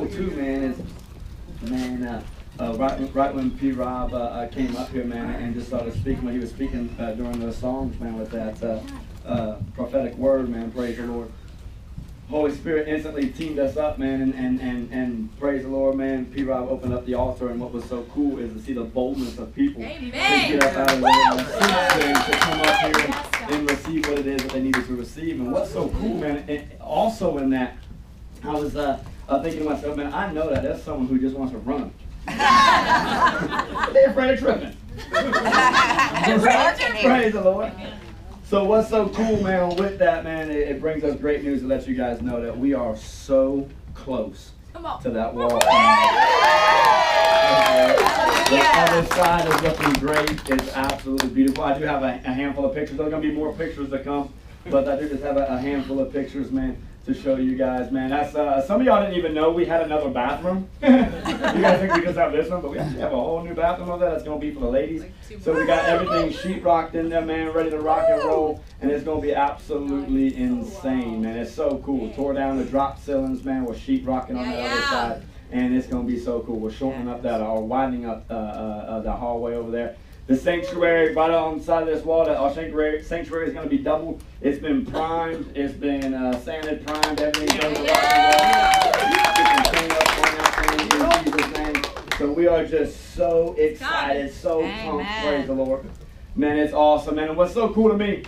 cool too, man, is man, uh, uh, right, right when P. Rob uh, uh, came up here, man, and just started speaking when he was speaking uh, during those songs, man, with that uh, uh, prophetic word, man. Praise the Lord. Holy Spirit instantly teamed us up, man, and, and, and, and praise the Lord, man. P. Rob opened up the altar, and what was so cool is to see the boldness of people Amen. to get up out of there and to, come up here and, and receive what it is that they needed to receive. And what's so cool, man, it, also in that, I was uh, uh, thinking to myself, man, I know that that's someone who just wants to run. They're afraid of tripping. Praise the Lord. So what's so cool, man, with that, man, it, it brings us great news to let you guys know that we are so close to that wall. The other side is looking great. It's absolutely beautiful. I do have a, a handful of pictures. There's gonna be more pictures to come, but I do just have a, a handful of pictures, man, to show you guys, man. That's uh, some of y'all didn't even know we had another bathroom. you guys think we just have this one, but we actually have a whole new bathroom over there. That's gonna be for the ladies. So we got everything sheetrocked in there, man, ready to rock and roll, and it's gonna be absolutely insane, man. It's so cool. Tore down the drop ceilings, man. We're sheetrocking on the other side and it's gonna be so cool. We're shortening up that or widening up uh, uh, uh, the hallway over there. The sanctuary right on the side of this wall, that our sanctuary sanctuary is gonna be doubled. It's been primed, it's been uh, sanded, primed, everything's ready to rock and roll. Get some clean up on that thing in Jesus' name. So we are just so excited, so pumped. Praise the Lord. Man, it's awesome, man. And what's so cool to me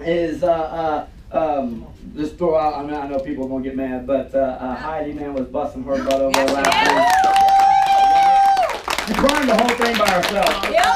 is uh, uh, um, this throw out. I mean, I know people are gonna get mad, but uh, uh, Heidi man was busting her butt over there last week. She climbed the whole thing by herself.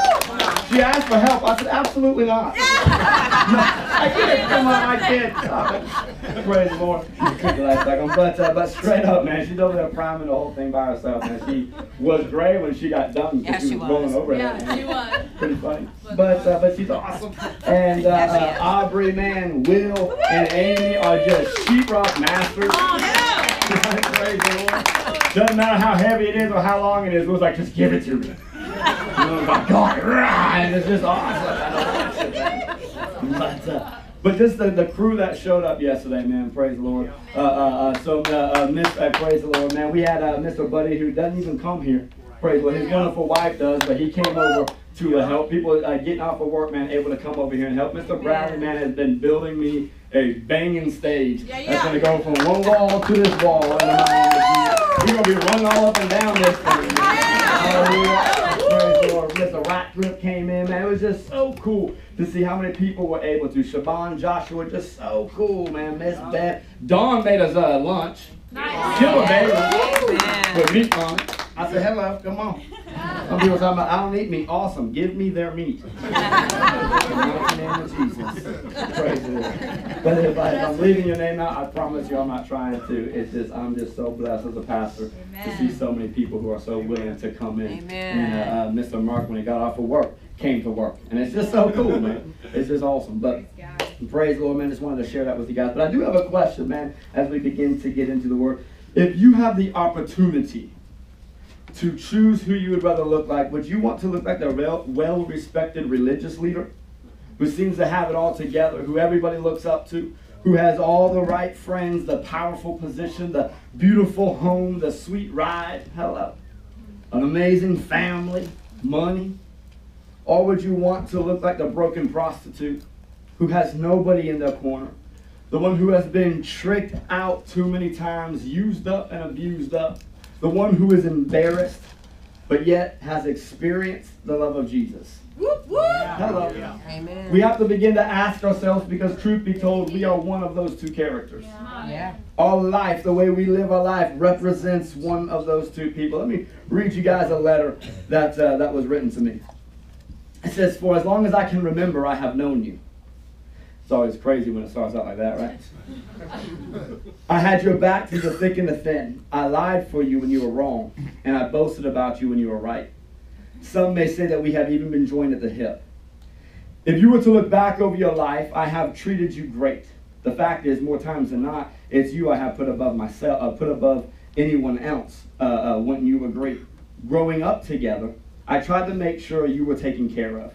She asked for help. I said, absolutely not. I can't. Come on, I can't. Stop it. Praise the Lord. Took the last second. But, uh, but straight up, man, she's over there priming the whole thing by herself. And she was great when she got done. 'cause Yeah, she she was rolling over Yeah, that. she was. Pretty funny. But uh, but she's awesome. And uh, uh, Aubrey, man, Will, and Amy are just sheetrock masters. Praise the Lord. Doesn't matter how heavy it is or how long it is. It was like, just give it to me. You know, it's like, God, rah, and it's just awesome. But, uh, but just the, the crew that showed up yesterday, man, praise the Lord. Uh, uh, uh, so, uh, uh, miss, uh, praise the Lord, man. We had uh, Mr. Buddy who doesn't even come here. Praise the Lord. His wonderful wife does, but he came over to uh, help people uh, getting off of work, man, able to come over here and help. Mr. Bradley, man, has been building me a banging stage Yeah, that's going to go from one wall to this wall. And uh, he's going to be running all up and down this thing. Hallelujah. Praise the Lord. Mr. Ratcliffe came in, man. It was just so cool to see how many people were able to. Shaban, Joshua, just so cool, man. Miss Beth. Dawn made us uh, lunch. Nice. Killer baby with meat on it. I said, hello, come on. Some people talking about, I don't eat meat. Awesome. Give me their meat. In the name of Jesus. Praise the Lord. But if, I, I'm leaving your name out, I promise you I'm not trying to. It's just, I'm just so blessed as a pastor to see so many people who are so willing to come in. Amen. And uh, uh, Mr. Mark, when he got off of work, came to work. And it's just so cool, man. It's just awesome. But Praise the Lord, man. Just wanted to share that with you guys. But I do have a question, man, as we begin to get into the word. If you have the opportunity to choose who you would rather look like, would you want to look like a well respected religious leader who seems to have it all together, who everybody looks up to, who has all the right friends, the powerful position, the beautiful home, the sweet ride? Hello. An amazing family, money? Or would you want to look like the broken prostitute who has nobody in their corner? The one who has been tricked out too many times, used up and abused up. The one who is embarrassed, but yet has experienced the love of Jesus. Whoop, whoop. Hello. Amen. We have to begin to ask ourselves because, truth be told, we are one of those two characters. Yeah. Our life, the way we live our life, represents one of those two people. Let me read you guys a letter that, uh, that was written to me. It says, For as long as I can remember, I have known you. It's always crazy when it starts out like that, right? I had your back through the thick and the thin. I lied for you when you were wrong, and I boasted about you when you were right. Some may say that we have even been joined at the hip. If you were to look back over your life, I have treated you great. The fact is, more times than not, it's you I have put above myself, uh, put above anyone else. Uh, uh, when you were great, growing up together, I tried to make sure you were taken care of,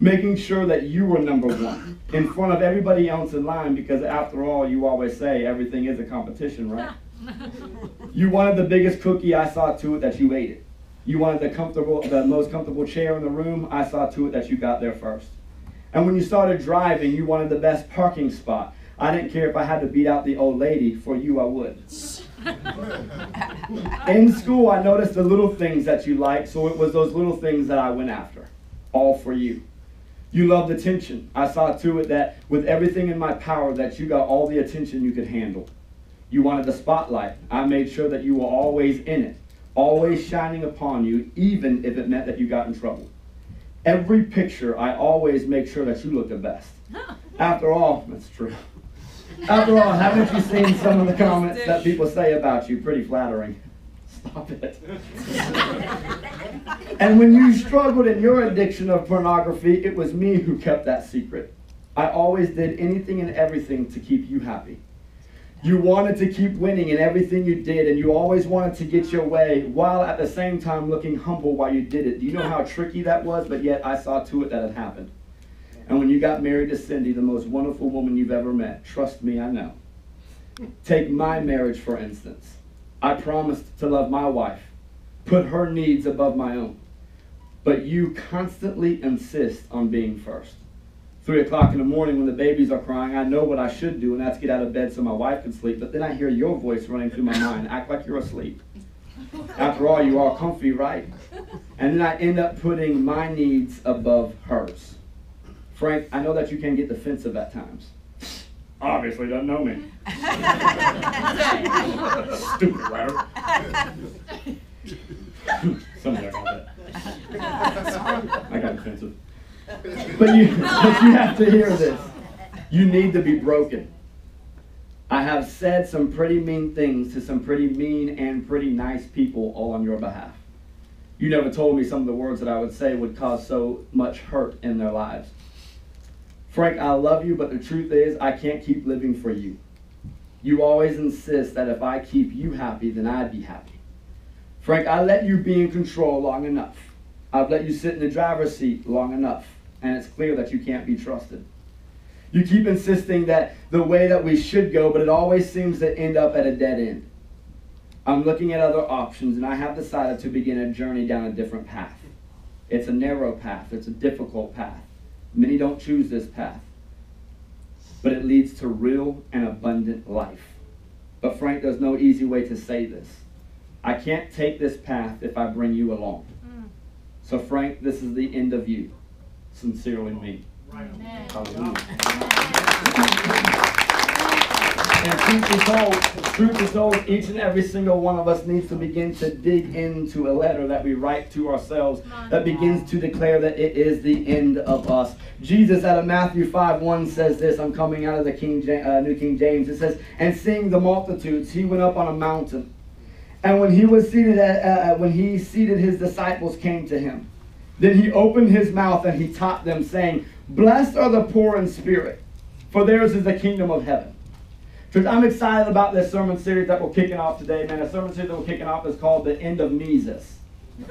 making sure that you were number one in front of everybody else in line. Because after all, you always say everything is a competition, right? You wanted the biggest cookie, I saw to it that you ate it. You wanted the comfortable, the most comfortable chair in the room, I saw to it that you got there first. And when you started driving, you wanted the best parking spot. I didn't care if I had to beat out the old lady. For you, I would. In school, I noticed the little things that you liked, so it was those little things that I went after. All for you. You loved attention. I saw to it that with everything in my power that you got all the attention you could handle. You wanted the spotlight. I made sure that you were always in it, always shining upon you, even if it meant that you got in trouble. Every picture, I always make sure that you look the best. After all, that's true. After all, haven't you seen some of the comments that people say about you? Pretty flattering. Stop it. and when you struggled in your addiction of pornography, it was me who kept that secret. I always did anything and everything to keep you happy. You wanted to keep winning in everything you did, and you always wanted to get your way while at the same time looking humble while you did it. Do you know how tricky that was? But yet I saw to it that it happened. And when you got married to Cindy, the most wonderful woman you've ever met, trust me, I know. Take my marriage, for instance. I promised to love my wife, put her needs above my own. But you constantly insist on being first. Three o'clock in the morning when the babies are crying, I know what I should do, and that's get out of bed so my wife can sleep. But then I hear your voice running through my mind. Act like you're asleep. After all, you are comfy, right? And then I end up putting my needs above hers. Frank, I know that you can get defensive at times. Obviously doesn't know me. Stupid ratter. Somebody got that. I got defensive. But you, but you have to hear this. You need to be broken. I have said some pretty mean things to some pretty mean and pretty nice people all on your behalf. You never told me some of the words that I would say would cause so much hurt in their lives. Frank, I love you, but the truth is, I can't keep living for you. You always insist that if I keep you happy, then I'd be happy. Frank, I let you be in control long enough. I've let you sit in the driver's seat long enough, and it's clear that you can't be trusted. You keep insisting that the way that we should go, but it always seems to end up at a dead end. I'm looking at other options, and I have decided to begin a journey down a different path. It's a narrow path, it's a difficult path. Many don't choose this path, but it leads to real and abundant life. But Frank, there's no easy way to say this. I can't take this path if I bring you along. Mm. So, Frank, this is the end of you. Sincerely, me. Right. Hallelujah. And truth be told, truth is told, each and every single one of us needs to begin to dig into a letter that we write to ourselves that begins to declare that it is the end of us. Jesus out of Matthew 5 1 says this. I'm coming out of the King James, uh, New King James. It says, And seeing the multitudes, he went up on a mountain. And when he was seated, at, uh, uh, when he seated, his disciples came to him. Then he opened his mouth and he taught them, saying, Blessed are the poor in spirit, for theirs is the kingdom of heaven. Church, I'm excited about this sermon series that we're kicking off today, man. The sermon series that we're kicking off is called The End of Mises.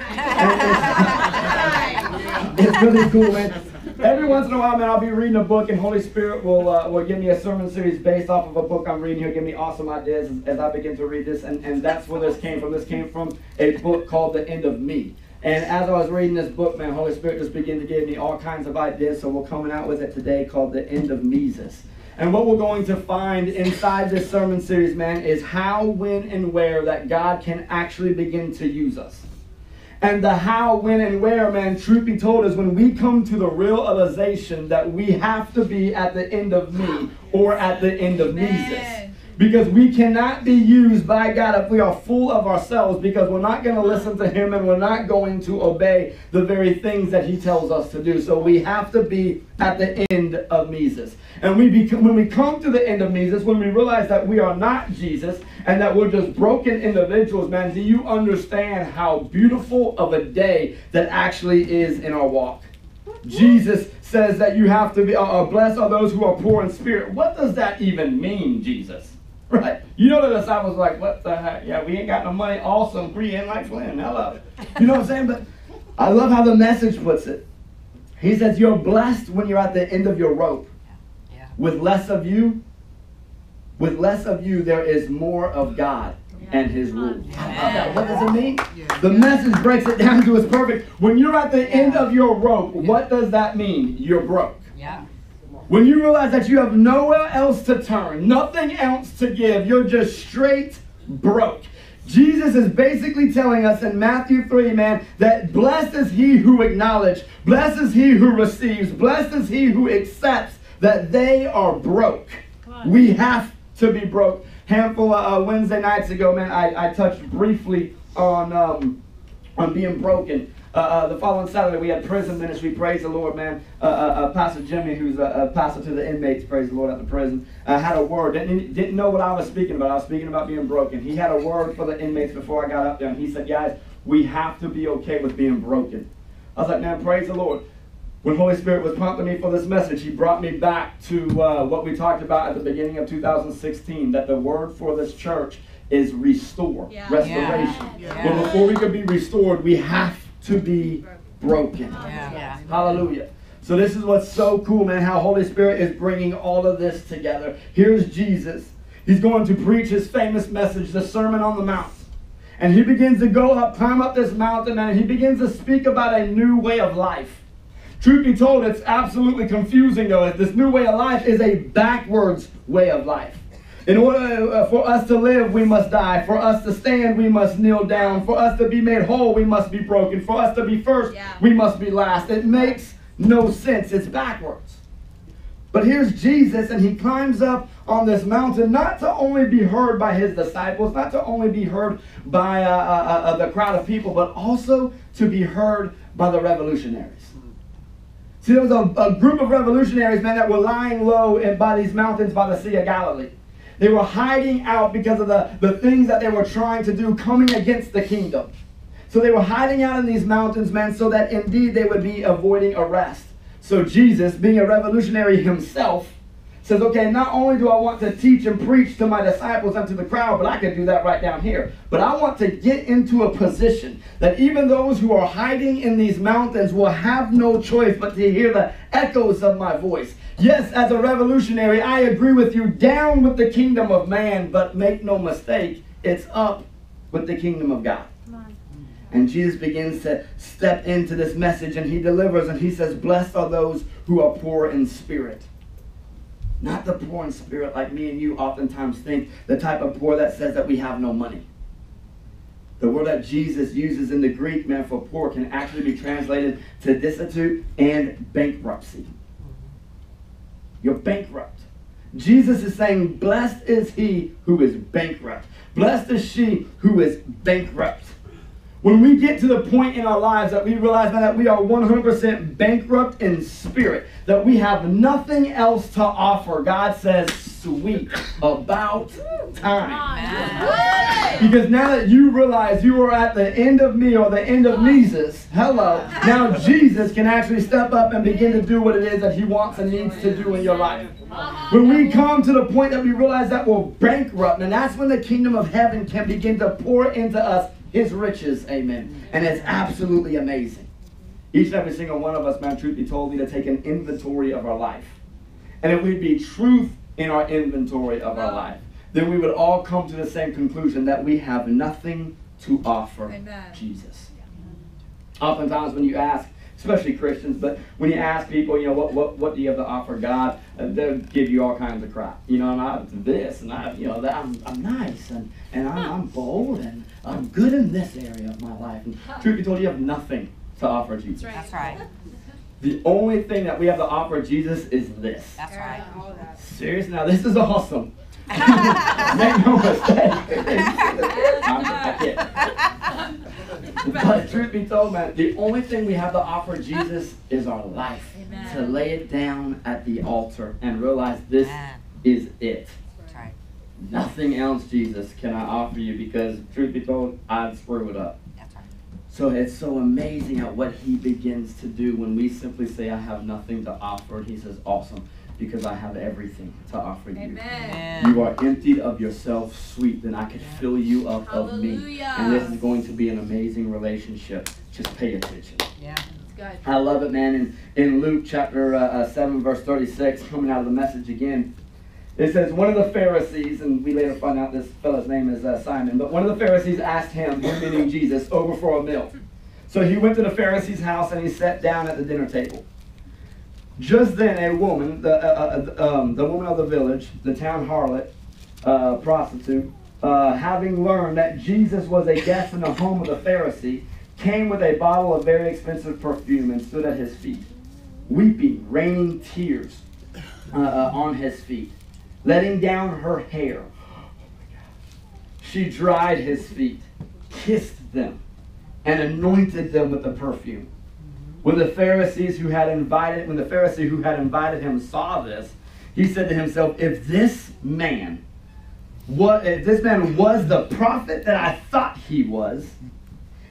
it's really cool, man. Every once in a while, man, I'll be reading a book, and Holy Spirit will uh, will give me a sermon series based off of a book I'm reading. He'll give me awesome ideas as, as I begin to read this, and, and that's where this came from. This came from a book called The End of Me. And as I was reading this book, man, Holy Spirit just began to give me all kinds of ideas. So we're coming out with it today called The End of Mises. And what we're going to find inside this sermon series, man, is how, when, and where that God can actually begin to use us. And the how, when, and where, man, truth be told, is when we come to the realization that we have to be at the end of me or at the end of Mises. Because we cannot be used by God if we are full of ourselves because we're not going to listen to Him and we're not going to obey the very things that He tells us to do. So we have to be at the end of Mises. And we become, when we come to the end of Mises, when we realize that we are not Jesus and that we're just broken individuals, man, do you understand how beautiful of a day that actually is in our walk? Jesus says that you have to be, uh, uh blessed are those who are poor in spirit. What does that even mean, Jesus? Right? You know that the disciples like, what the heck? Yeah, we ain't got no money. Awesome. Free and like Flynn. Hello. You know what I'm saying? But I love how the message puts it. He says, You're blessed when you're at the end of your rope. Yeah. With less of you with less of you, there is more of God and His rule. What does it mean? The message breaks it down to its perfect. When you're at the end of your rope, what does that mean? You're broke. Yeah. When you realize that you have nowhere else to turn, nothing else to give, you're just straight broke. Jesus is basically telling us in Matthew 3, man, that blessed is he who acknowledges, blessed is he who receives, blessed is he who accepts that they are broke. We have to be broke. Handful of uh, Wednesday nights ago, man, I, I touched briefly on um, on being broken. Uh, uh, the following Saturday, we had prison ministry. Praise the Lord, man. Uh, uh, uh pastor Jimmy, who's a, a, pastor to the inmates, praise the Lord, at the prison, uh, had a word. Didn't, didn't know what I was speaking about. I was speaking about being broken. He had a word for the inmates before I got up there, and he said, guys, we have to be okay with being broken. I was like, man, praise the Lord. When Holy Spirit was prompting me for this message, He brought me back to what we talked about at the beginning of 2016, that the word for this church is restore, yeah. restoration. Yeah. But before we can be restored, we have to be broken. Yeah. Hallelujah. So this is what's so cool, man, how Holy Spirit is bringing all of this together. Here's Jesus. He's going to preach his famous message, the Sermon on the Mount. And he begins to go up, climb up this mountain, and he begins to speak about a new way of life. Truth be told, it's absolutely confusing, though. This new way of life is a backwards way of life. In order uh, for us to live, we must die. For us to stand, we must kneel down. For us to be made whole, we must be broken. For us to be first, yeah. we must be last. It makes no sense. It's backwards. But here's Jesus, and he climbs up on this mountain not to only be heard by his disciples, not to only be heard by uh, uh, uh, uh the crowd of people, but also to be heard by the revolutionaries. See, there was a, a group of revolutionaries, man, that were lying low in, by these mountains by the Sea of Galilee. They were hiding out because of the, the things that they were trying to do coming against the kingdom. So they were hiding out in these mountains, man, so that indeed they would be avoiding arrest. So Jesus, being a revolutionary himself, says, okay, not only do I want to teach and preach to my disciples and to the crowd, but I can do that right down here. But I want to get into a position that even those who are hiding in these mountains will have no choice but to hear the echoes of my voice. Yes, as a revolutionary, I agree with you. Down with the kingdom of man, but make no mistake, it's up with the kingdom of God. And Jesus begins to step into this message and he delivers and he says, Blessed are those who are poor in spirit. Not the poor in spirit like me and you oftentimes think, the type of poor that says that we have no money. The word that Jesus uses in the Greek, man, for poor can actually be translated to destitute and bankruptcy. You're bankrupt. Jesus is saying, Blessed is he who is bankrupt. Blessed is she who is bankrupt. When we get to the point in our lives that we realize that we are 100% bankrupt in spirit, that we have nothing else to offer, God says, sweet, about time. Because now that you realize you are at the end of me or the end of Mises, hello, now Jesus can actually step up and begin to do what it is that he wants and needs to do in your life. When we come to the point that we realize that we're bankrupt, and that's when the kingdom of heaven can begin to pour into us his riches, amen. And it's absolutely amazing. Each and every single one of us, man, truth be told, need to take an inventory of our life. And if we'd be truth in our inventory of our life, then we would all come to the same conclusion that we have nothing to offer Amen. Jesus. Oftentimes, when you ask, especially Christians, but when you ask people, you know, what, what, what do you have to offer God, uh, they'll give you all kinds of crap. You know, and I this, and I, you know, that I'm, I'm nice, and, and I'm, I'm bold, and I'm good in this area of my life. And truth be told, you have nothing to offer Jesus. That's right. The only thing that we have to offer Jesus is this. That's right. Serious? Now, this is awesome. Make no mistake. but truth be told, man, the only thing we have to offer Jesus is our life. Amen. To lay it down at the altar and realize this Amen. is it. Right. Nothing else, Jesus, can I offer you because, truth be told, I'd screw it up. So it's so amazing at what he begins to do when we simply say, I have nothing to offer. And he says, Awesome, because I have everything to offer you. Amen. You are emptied of yourself, sweet, then I can fill you up Hallelujah. of me. And this is going to be an amazing relationship. Just pay attention. Yeah. Good. I love it, man. In, in Luke chapter uh, uh, 7, verse 36, coming out of the message again, It says one of the Pharisees, and we later find out this fellow's name is uh, Simon, but one of the Pharisees asked him, him meaning Jesus, over for a meal. So he went to the Pharisee's house and he sat down at the dinner table. Just then, a woman, the, uh, uh, um, the woman of the village, the town harlot, uh, prostitute, uh, having learned that Jesus was a guest in the home of the Pharisee, came with a bottle of very expensive perfume and stood at his feet, weeping, raining tears uh, uh, on his feet, letting down her hair. She dried his feet, kissed them, and anointed them with the perfume. When the Pharisees who had invited, when the Pharisee who had invited him saw this, he said to himself, "If this man, what if this man was the prophet that I thought he was,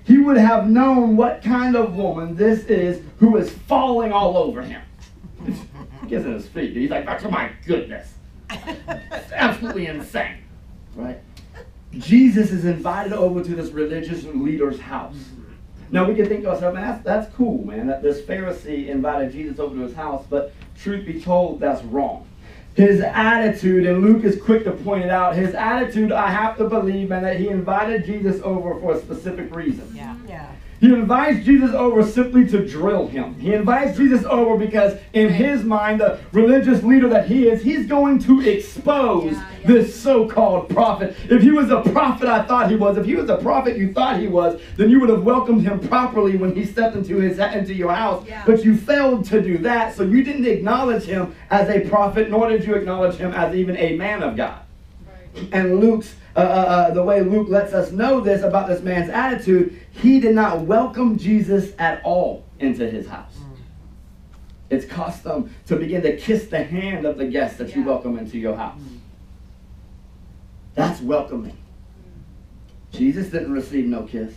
he would have known what kind of woman this is who is falling all over him." Kissing his feet. He's like, "Oh my goodness, it's absolutely insane, right?" Jesus is invited over to this religious leader's house. Now we can think to ourselves, man, that's, that's cool, man, that this Pharisee invited Jesus over to his house, but truth be told, that's wrong. His attitude, and Luke is quick to point it out, his attitude, I have to believe, man, that he invited Jesus over for a specific reason. Yeah. Yeah. He invites Jesus over simply to drill him. He invites Jesus over because, in his mind, the religious leader that he is, he's going to expose Yeah, yeah. this so called prophet. If he was a prophet I thought he was, if he was a prophet you thought he was, then you would have welcomed him properly when he stepped into, his, into your house. Yeah. But you failed to do that, so you didn't acknowledge him as a prophet, nor did you acknowledge him as even a man of God and Luke's uh, uh, uh, the way Luke lets us know this about this man's attitude, he did not welcome Jesus at all into his house. It's custom to begin to kiss the hand of the guest that you welcome into your house. That's welcoming. Jesus didn't receive no kiss.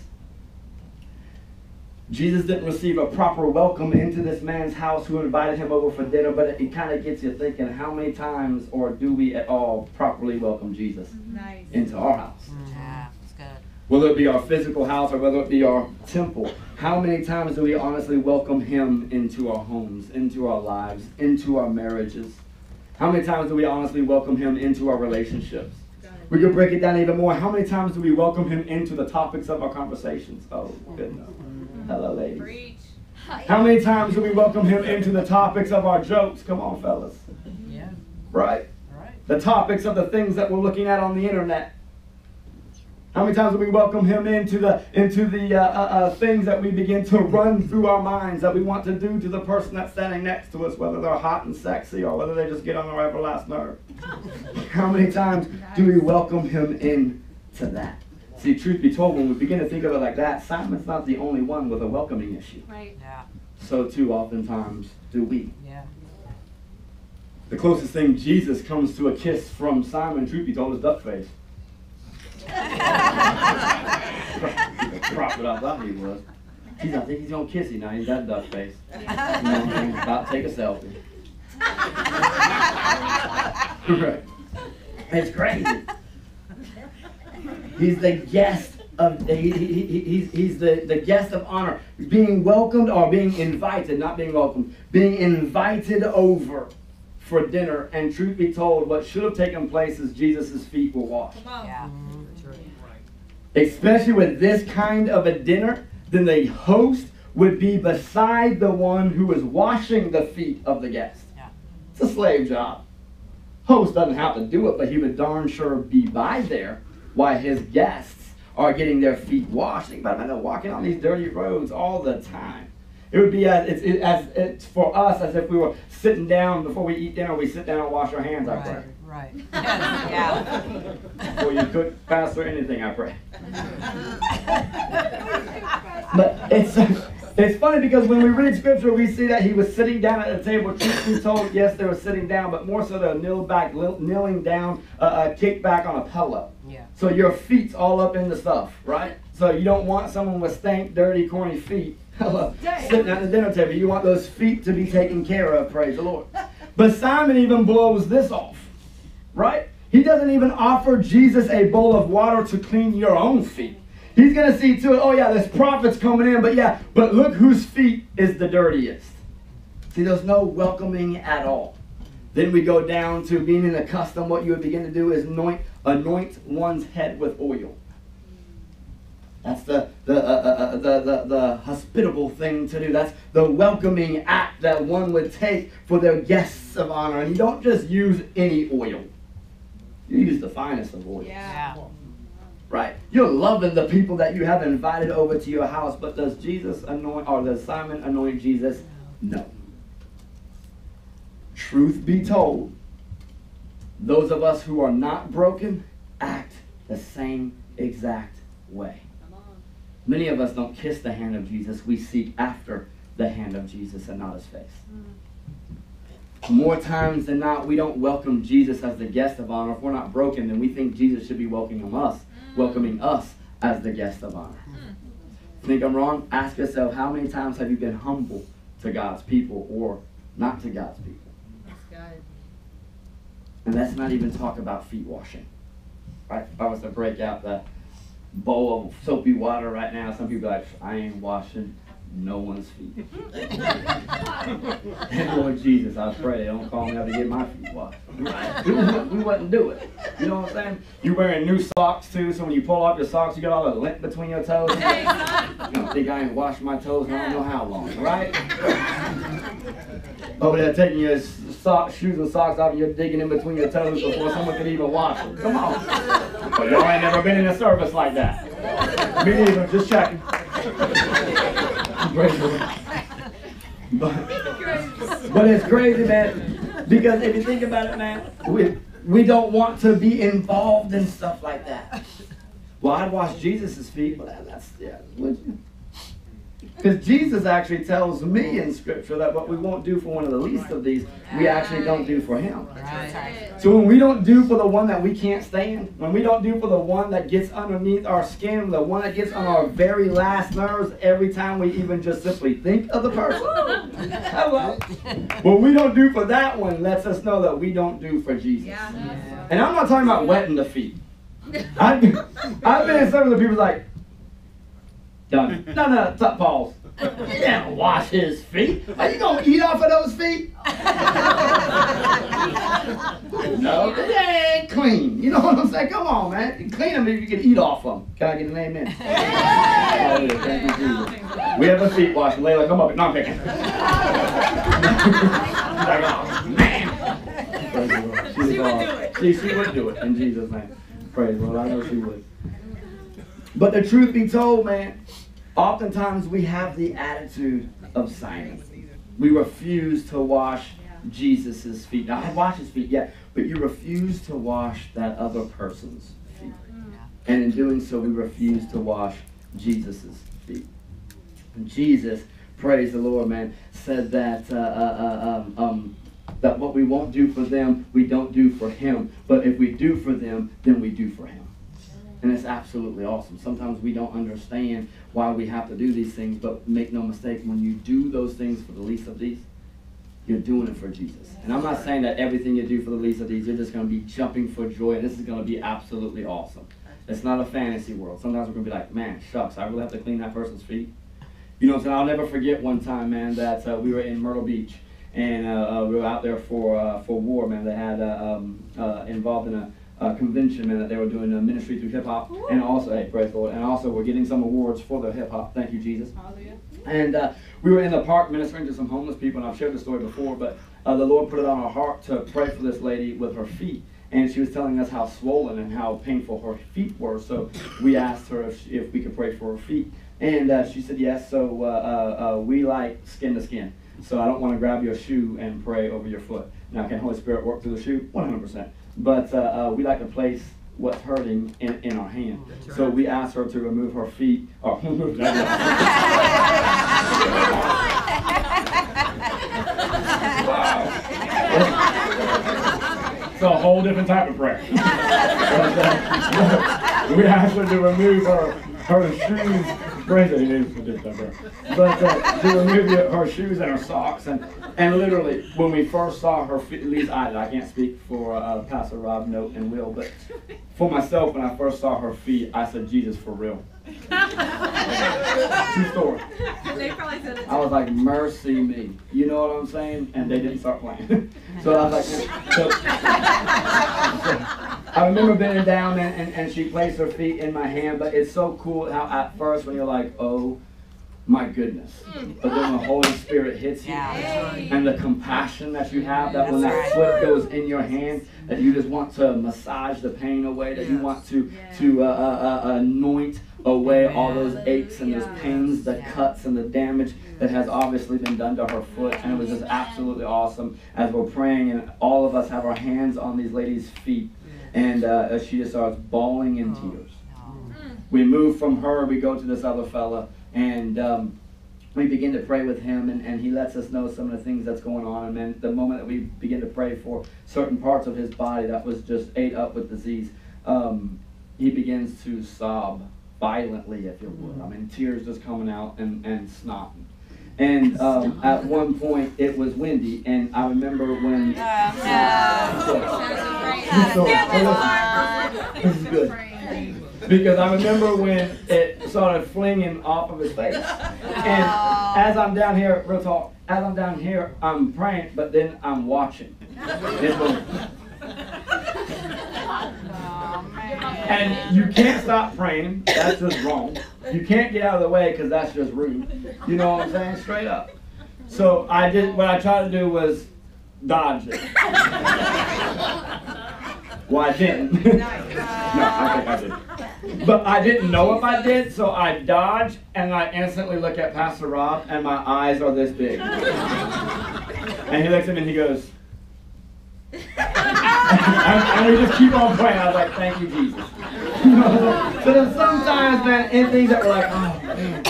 Jesus didn't receive a proper welcome into this man's house who invited him over for dinner, but it, it kind of gets you thinking how many times or do we at all properly welcome Jesus Nice. into our house? Mm-hmm. Yeah. It's good. Whether it be our physical house or whether it be our temple, how many times do we honestly welcome him into our homes, into our lives, into our marriages? How many times do we honestly welcome him into our relationships? We could break it down even more. How many times do we welcome him into the topics of our conversations? Oh, goodness. Hello, ladies. Preach. How many times do we welcome him into the topics of our jokes? Come on, fellas. Yeah. Right? Right. The topics of the things that we're looking at on the internet. How many times do we welcome him into the into the uh, uh, uh, things that we begin to run through our minds that we want to do to the person that's standing next to us, whether they're hot and sexy or whether they just get on our everlast nerve? How many times do we welcome him into that? See, truth be told, when we begin to think of it like that, Simon's not the only one with a welcoming issue. Right. Yeah. So too oftentimes do we. Yeah. The closest thing Jesus comes to a kiss from Simon, truth be told, is duck face. Prophet I thought he was. He's, I think he's gonna kiss you now. He's got duck face. You know, he's about to take a selfie. right. It's crazy. He's the guest of he, he, he, he's, he's the, the guest of honor. Being welcomed or being invited, not being welcomed, being invited over for dinner. And truth be told, what should have taken place is Jesus' feet were washed. Yeah. Especially with this kind of a dinner, then the host would be beside the one who is washing the feet of the guest. Yeah. It's a slave job. Host doesn't have to do it, but he would darn sure be by there while his guests are getting their feet washed. Think about it, man, they're walking on these dirty roads all the time. It would be as it's, it, as it's for us as if we were sitting down before we eat dinner. We sit down and wash our hands. I pray. Right. Right. Yes. Yeah. Before you cook, pass, or anything, I pray. But it's it's funny because when we read scripture, we see that he was sitting down at the table. Truth be told, yes, they were sitting down, but more so they're kneel back, kneeling down, uh, uh, kicked back on a pillow. Yeah. So your feet's all up in the stuff, right? So you don't want someone with stank, dirty, corny feet sitting at the dinner table. You want those feet to be taken care of. Praise the Lord. But Simon even blows this off, right? He doesn't even offer Jesus a bowl of water to clean your own feet. He's going to see to it, oh yeah, this prophet's coming in, but yeah, but look whose feet is the dirtiest. See, there's no welcoming at all. Then we go down to being in a custom. What you would begin to do is anoint, anoint one's head with oil. That's the the, uh, uh, uh, the, the the hospitable thing to do. That's the welcoming act that one would take for their guests of honor. And you don't just use any oil. You use the finest of oil. Yeah. Right? You're loving the people that you have invited over to your house, but does Jesus anoint or does Simon anoint Jesus? No. Truth be told, those of us who are not broken act the same exact way. Many of us don't kiss the hand of Jesus, we seek after the hand of Jesus and not his face. More times than not, we don't welcome Jesus as the guest of honor. If we're not broken, then we think Jesus should be welcoming us, welcoming us as the guest of honor. Hmm. Think I'm wrong? Ask yourself, how many times have you been humble to God's people or not to God's people? And let's not even talk about feet washing. Right? If I was to break out the bowl of soapy water right now, some people are like, I ain't washing no one's feet. and Lord Jesus, I pray they don't call me out to get my feet washed. Right? We, wouldn't- we wouldn't do it. You know what I'm saying? You wearing new socks too, so when you pull off your socks, you got all the lint between your toes. You don't think I ain't washed my toes in I don't know how long, right? Over there taking your s- sock, shoes and socks off and you're digging in between your toes before someone can even wash them. Come on. But y'all ain't never been in a service like that. Me neither, just checking. But, but it's crazy, man. Because if you think about it, man, we, we don't want to be involved in stuff like that. Well, I'd wash Jesus' feet, but that- that's, yeah, would you? Because Jesus actually tells me in Scripture that what we won't do for one of the least of these, we actually don't do for him. So when we don't do for the one that we can't stand, when we don't do for the one that gets underneath our skin, the one that gets on our very last nerves every time we even just simply think of the person. Hello. What we don't do for that one lets us know that we don't do for Jesus. And I'm not talking about wetting the feet. I've been, I've been in some of the people like, done. No, no, t- pause. You can't wash his feet. Are you gonna eat off of those feet? no, they ain't clean. You know what I'm saying? Come on, man. Clean them if you can eat off them. Can I get an amen? Hallelujah. Oh, thank you, Jesus. We have a feet wash. Layla, come up. No, I'm picking. like, oh, man. Praise the Lord. She, She would do it. She, she would do it in Jesus' name. Praise the Lord. I know she would. But the truth be told, man, oftentimes we have the attitude of Simon. We refuse to wash Jesus' feet. Now, I wash his feet, yeah, but you refuse to wash that other person's feet. And in doing so, we refuse to wash Jesus' feet. And Jesus, praise the Lord, man, said that uh, uh, uh, um, um, that what we won't do for them, we don't do for him. But if we do for them, then we do for him. And it's absolutely awesome. Sometimes we don't understand why we have to do these things, but make no mistake, when you do those things for the least of these, you're doing it for Jesus. And I'm not saying that everything you do for the least of these, you're just going to be jumping for joy. And this is going to be absolutely awesome. It's not a fantasy world. Sometimes we're going to be like, man, shucks, I really have to clean that person's feet. You know what I'm saying? I'll never forget one time, man, that uh, we were in Myrtle Beach. And uh, uh, we were out there for uh, for war, man. They had uh, um, uh, involved in a uh, convention, man, that they were doing a ministry through hip hop, and also, hey, praise the Lord, and also we're getting some awards for the hip hop. Thank you, Jesus. And uh, we were in the park ministering to some homeless people, and I've shared the story before, but uh, the Lord put it on our heart to pray for this lady with her feet. And she was telling us how swollen and how painful her feet were. So we asked her if, she, if we could pray for her feet. And uh, she said yes. So uh, uh, uh, we like skin to skin. So I don't want to grab your shoe and pray over your foot. Now, can Holy Spirit work through the shoe? 100%. But uh, uh, we like to place what's hurting in, in our hand. So we asked her to remove her feet, or remove wow. It's a whole different type of prayer. But, uh, we asked her to remove her, her shoes. Praise it, it is a different type of. But uh, to remove her shoes and her socks. And, and literally, when we first saw her feet, at least I, I can't speak for uh, Pastor Rob, Note, and Will, but for myself, when I first saw her feet, I said, Jesus, for real. True story. They probably I was like, mercy me. You know what I'm saying? And they didn't start playing. so I was like, so, I remember bending down and, and, and she placed her feet in my hand, but it's so cool how at first when you're like, oh my goodness. But then the Holy Spirit hits you Yeah. and the compassion that you have that when That's that right. foot goes in your hand that you just want to massage the pain away that you want to Yeah. to uh, uh, uh, anoint away all those aches and those pains the cuts and the damage that has obviously been done to her foot and it was just absolutely awesome as we're praying and all of us have our hands on these ladies feet and uh, as she just starts bawling in Oh. tears. we move from her, we go to this other fella, and um, we begin to pray with him, and, and he lets us know some of the things that's going on. And then the moment that we begin to pray for certain parts of his body that was just ate up with disease, um, he begins to sob violently, if you would. I mean, tears just coming out and, and snot. And um, at one point, it was windy, and I remember when. So, this is good. Because I remember when it started flinging off of his face. And as I'm down here, real talk, as I'm down here, I'm praying, but then I'm watching. It was- Oh, man. And you can't stop praying. That's just wrong. You can't get out of the way because that's just rude. You know what I'm saying? Straight up. So I did. What I tried to do was dodge it. Well, I didn't. no, I think I did. But I didn't know if I did, so I dodge and I instantly look at Pastor Rob, and my eyes are this big. And he looks at me and he goes, and, and we just keep on praying. I was like, thank you, Jesus. So then sometimes, man, in things that we're like, oh, man.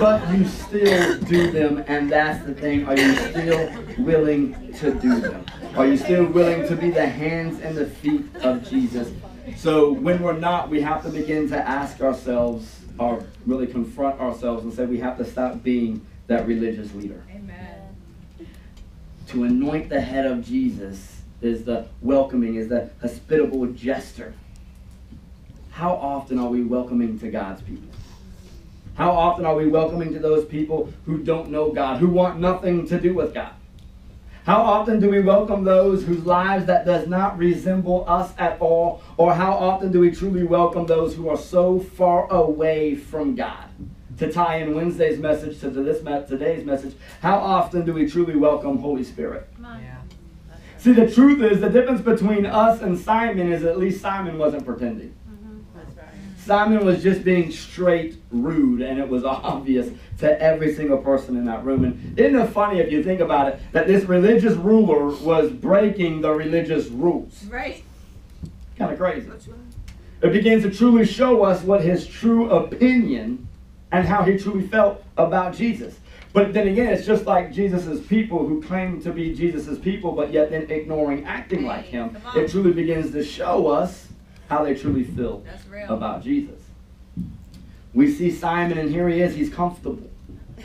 But you still do them, and that's the thing. Are you still willing to do them? Are you still willing to be the hands and the feet of Jesus? So when we're not, we have to begin to ask ourselves, or really confront ourselves, and say we have to stop being that religious leader Amen. to anoint the head of Jesus is the welcoming, is the hospitable jester. How often are we welcoming to God's people? How often are we welcoming to those people who don't know God, who want nothing to do with God? How often do we welcome those whose lives that does not resemble us at all? Or how often do we truly welcome those who are so far away from God? To tie in Wednesday's message to this me- today's message, how often do we truly welcome Holy Spirit? Yeah. See, the truth is, the difference between us and Simon is at least Simon wasn't pretending. Mm-hmm. Simon was just being straight rude, and it was obvious to every single person in that room. And isn't it funny if you think about it that this religious ruler was breaking the religious rules? Right. Kind of crazy. It begins to truly show us what his true opinion and how he truly felt about Jesus. But then again, it's just like Jesus' people who claim to be Jesus' people, but yet then ignoring acting like him. It truly begins to show us how they truly feel about Jesus. We see Simon, and here he is. He's comfortable.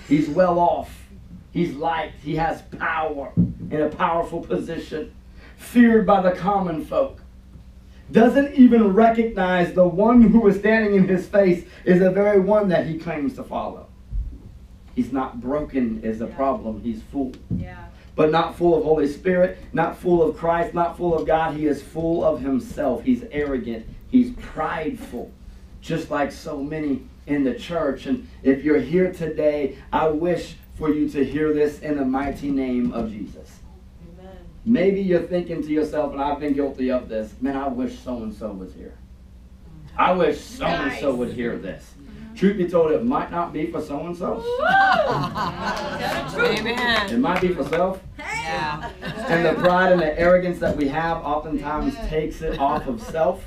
He's well off. He's liked. He has power in a powerful position, feared by the common folk. Doesn't even recognize the one who is standing in his face is the very one that he claims to follow. He's not broken, is the Yeah. problem. He's full Yeah. but not full of Holy Spirit, not full of Christ, not full of God. He is full of himself. He's arrogant. He's prideful, just like so many in the church. And if you're here today, I wish for you to hear this in the mighty name of Jesus. Amen. Maybe you're thinking to yourself, and I've been guilty of this, man, I wish so and so was here. I wish so and so would hear this. Truth be told, it might not be for so and so. It might be for self. Yeah. And the pride and the arrogance that we have oftentimes takes it off of self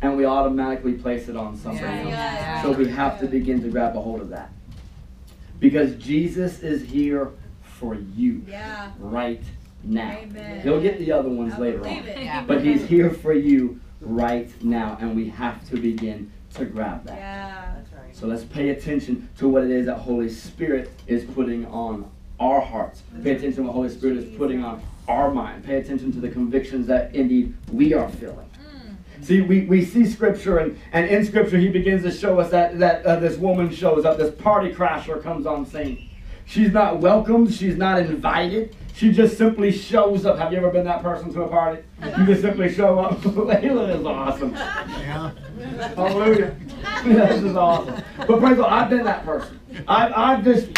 and we automatically place it on somebody else. Yeah. So we have to begin to grab a hold of that. Because Jesus is here for you Yeah. right now. Amen. He'll get the other ones I later on. it. But he's here for you right now and we have to begin to grab that. Yeah. That's right. So let's pay attention to what it is that Holy Spirit is putting on our hearts. Pay attention to what Holy Spirit is putting on our mind. Pay attention to the convictions that indeed we are feeling. See, we, we see scripture, and, and in scripture, he begins to show us that, that uh, this woman shows up, this party crasher comes on scene. She's not welcomed. She's not invited. She just simply shows up. Have you ever been that person to a party? You just simply show up. Layla is awesome. Yeah. Hallelujah. this is awesome. But praise God, I've been that person. I've, I've just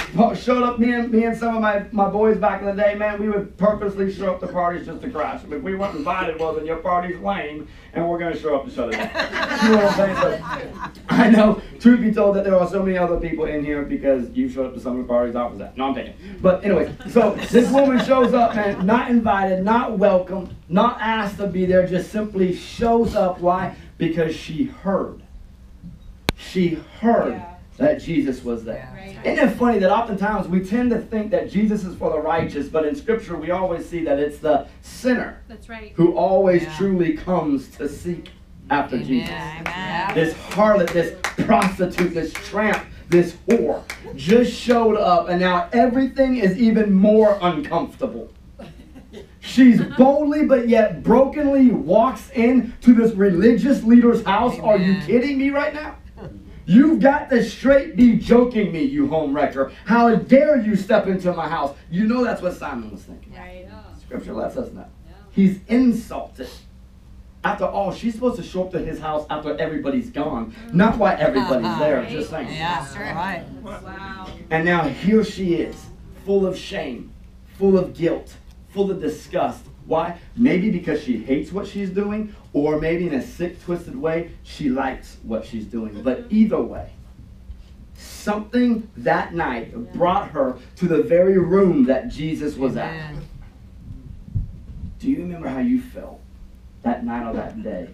showed up, me and, me and some of my, my boys back in the day, man, we would purposely show up to parties just to crash them. If we weren't invited, well, then your party's lame, and we're going to show up to shut it down. You know what I'm saying? So, I know, truth be told, that there are so many other people in here because you showed up to some of the parties I was at. No, I'm taking. But anyway, so this woman shows up, man, not invited, not welcome, not asked to be there, just simply shows up. Why? Because she heard. She heard Yeah. That Jesus was there. Right. Isn't it funny that oftentimes we tend to think that Jesus is for the righteous, but in Scripture we always see that it's the sinner That's right. who always Yeah. truly comes to seek after Amen. Jesus. Amen. This harlot, this prostitute, this tramp, this whore just showed up, and now everything is even more uncomfortable. She's boldly but yet brokenly walks into this religious leader's house. Are you kidding me right now? You've got to straight be joking me, you home wrecker. How dare you step into my house? You know that's what Simon was thinking. Right. Scripture lets us know. He's insulted. After all, she's supposed to show up to his house after everybody's gone, not while everybody's there. Just saying. Yeah, right. Wow. And now here she is, full of shame, full of guilt, full of disgust. Why? Maybe because she hates what she's doing, or maybe in a sick, twisted way, she likes what she's doing. But mm-hmm. either way, something that night brought her to the very room that Jesus was at. Do you remember how you felt that night or that day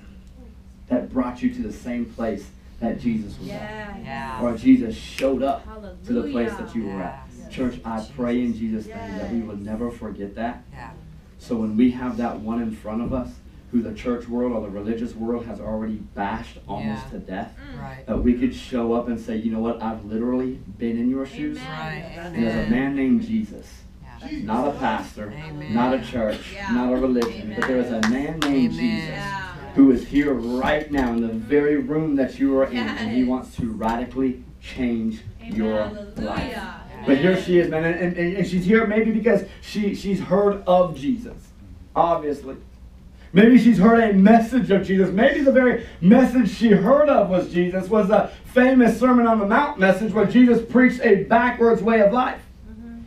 that brought you to the same place that Jesus was at? Yeah. Yeah. Or Jesus showed up Hallelujah. to the place that you were at. Church, I pray in Jesus' name that we will never forget that. Yeah. So when we have that one in front of us, who the church world or the religious world has already bashed almost Yeah. to death, Right. that we could show up and say, you know what, I've literally been in your shoes. Right. And there's a man named Jesus, Yeah. not a pastor, Amen. not a church, Yeah. not a religion, but there is a man named Amen. Jesus who is here right now in the very room that you are in, and he wants to radically change your life. Hallelujah. But here she is, man, and, and, and she's here maybe because she, she's heard of Jesus, obviously. Maybe she's heard a message of Jesus. Maybe the very message she heard of was Jesus, was a famous Sermon on the Mount message where Jesus preached a backwards way of life. Mm-hmm.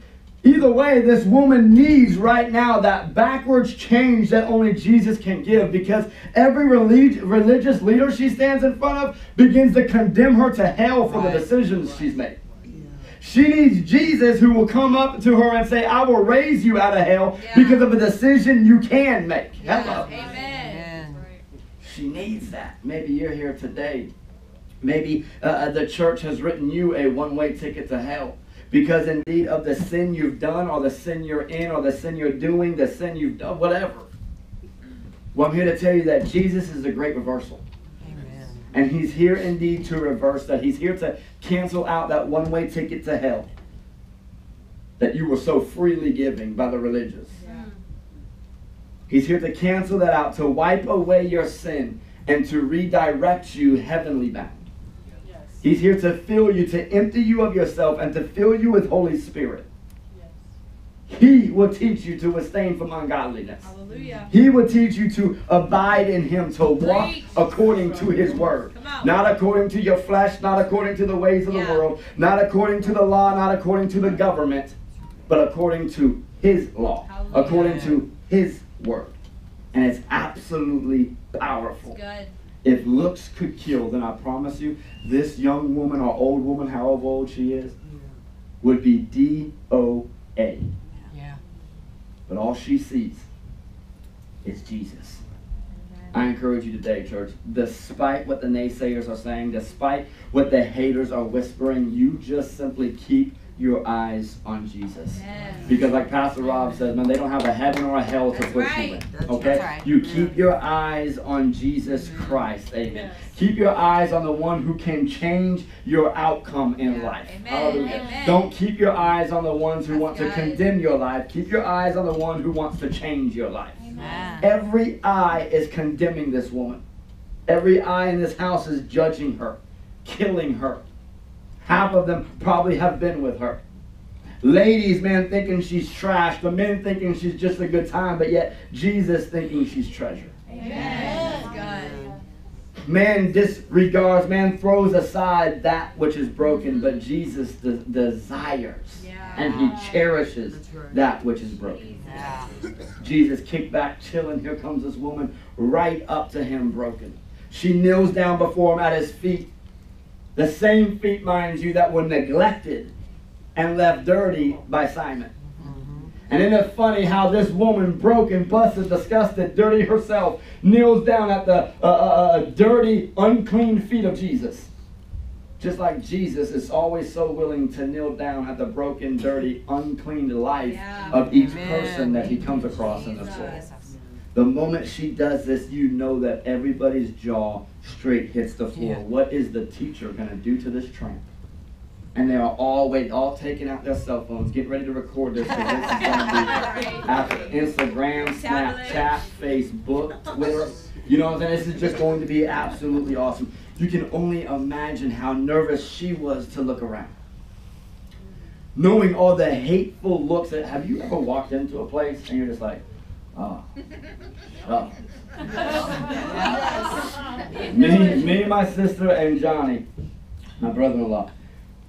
Either way, this woman needs right now that backwards change that only Jesus can give because every relig- religious leader she stands in front of begins to condemn her to hell for Right. the decisions she's made. She needs Jesus who will come up to her and say, I will raise you out of hell Yeah. because of a decision you can make. Hello. Amen. Amen. She needs that. Maybe you're here today. Maybe uh, uh, the church has written you a one way ticket to hell. Because indeed of the sin you've done, or the sin you're in, or the sin you're doing, the sin you've done, whatever. Well, I'm here to tell you that Jesus is a great reversal. Amen. And he's here indeed to reverse that. He's here to cancel out that one way ticket to hell that you were so freely giving by the religious. He's here to cancel that out, to wipe away your sin, and to redirect you heavenly bound. He's here to fill you, to empty you of yourself, and to fill you with Holy Spirit. He will teach you to abstain from ungodliness. Hallelujah. He will teach you to abide in Him, to walk Preach. according to His word. Not according to your flesh, not according to the ways of the world, not according to the law, not according to the government, but according to His law, Hallelujah. according to His word. And it's absolutely powerful. Good. If looks could kill, then I promise you, this young woman or old woman, however old she is, would be D O A. But all she sees is Jesus. I encourage you today, church, despite what the naysayers are saying, despite what the haters are whispering, you just simply keep your eyes on Jesus. Amen. Because, like Pastor Rob says, man, they don't have a heaven or a hell to That's put right. you in. Okay? Right. You keep your eyes on Jesus mm-hmm. Christ. Amen. Keep your eyes on the one who can change your outcome in Yeah. life. Amen. Hallelujah. Amen. Don't keep your eyes on the ones who That's want to condemn your life. Keep your eyes on the one who wants to change your life. Amen. Every eye is condemning this woman. Every eye in this house is judging her, killing her. Half of them probably have been with her. ladies, man, thinking she's trash, the men thinking she's just a good time, but yet Jesus thinking she's treasure. Amen. Man disregards, man throws aside that which is broken, but Jesus de- desires and he cherishes right. that which is broken. Yeah. Jesus kicked back, chilling. Here comes this woman right up to him, broken. She kneels down before him at his feet. The same feet, mind you, that were neglected and left dirty by Simon. Mhm. And isn't it funny how this woman, broken, busted, disgusted, dirty herself, kneels down at the uh, uh, uh, dirty, unclean feet of Jesus? Just like Jesus is always so willing to kneel down at the broken, dirty, unclean life Yeah. of each Amen. person that he comes across in this world. The moment she does this, you know that everybody's jaw straight hits the floor. Yeah. What is the teacher going to do to this tramp? And they are all wait, all taking out their cell phones, getting ready to record this. this is going to be after Instagram, Snapchat, Facebook, Twitter. You know what I'm saying? This is just going to be absolutely awesome. You can only imagine how nervous she was to look around. Knowing all the hateful looks that have you ever walked into a place and you're just like, oh, oh. me, me, my sister, and Johnny, my brother-in-law,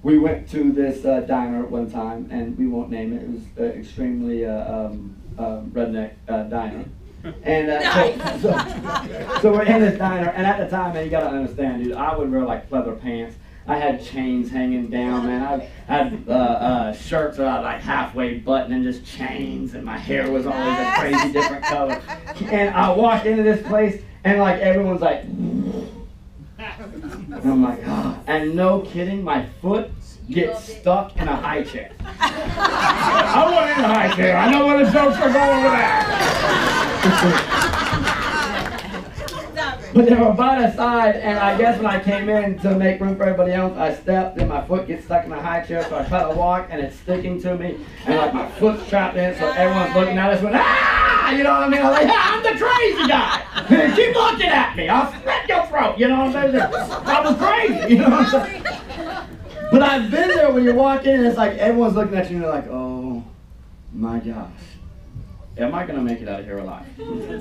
we went to this uh, diner one time, and we won't name it. It was uh, extremely uh, um, uh, redneck uh, diner. And uh, so, so, so we're in this diner, and at the time, man, you gotta understand, dude, I would wear like leather pants. I had chains hanging down, man. I had uh, uh, shirts that I like halfway buttoned and just chains, and my hair was always a crazy different color. And I walked into this place, and like everyone's like, and I'm like, ah. And no kidding, my foot gets stuck in a high chair. I want in a high chair. I know where the jokes are going with that. But they were by the side, and I guess when I came in to make room for everybody else, I stepped and my foot gets stuck in the high chair, so I try to walk and it's sticking to me, and like my foot's trapped in, so everyone's looking at us, going, ah, you know what I mean? I'm like, yeah, I'm the crazy guy. Keep looking at me. I'll slit your throat. You know what I'm saying? I was crazy. You know what I'm saying? But I've been there when you walk in, and it's like everyone's looking at you, and they're like, oh my gosh. Am I gonna make it out of here alive?